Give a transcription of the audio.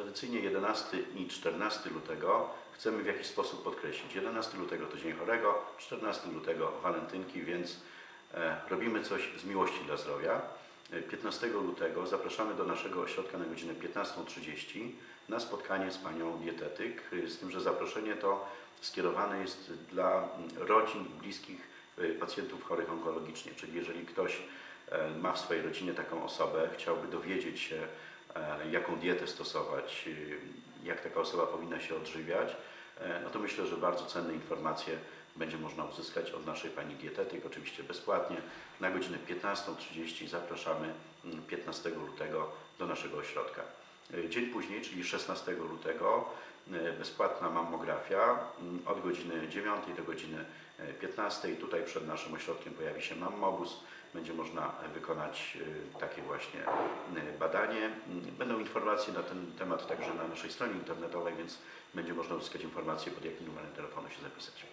Tradycyjnie 11 i 14 lutego chcemy w jakiś sposób podkreślić. 11 lutego to Dzień Chorego, 14 lutego walentynki, więc e, robimy coś z miłości dla zdrowia. E, 15 lutego zapraszamy do naszego ośrodka na godzinę 15.30 na spotkanie z panią dietetyk, e, z tym, że zaproszenie to skierowane jest dla rodzin bliskich e, pacjentów chorych onkologicznie, czyli jeżeli ktoś e, ma w swojej rodzinie taką osobę, chciałby dowiedzieć się, e, jaką dietę stosować, e, jak taka osoba powinna się odżywiać, e, no to myślę, że bardzo cenne informacje będzie można uzyskać od naszej pani dietetyk, oczywiście bezpłatnie. Na godzinę 15.30 zapraszamy mm, 15 lutego do naszego ośrodka. E, Dzień później, czyli 16 lutego, e, bezpłatna mammografia mm, od godziny 9 do godziny e, 15. Tutaj przed naszym ośrodkiem pojawi się mammobus. Będzie można wykonać e, takie właśnie e, badanie. Mm, Będą informacje na ten temat także na naszej stronie internetowej, więc będzie można uzyskać informacje, pod jakim numerem telefonu się zapisać.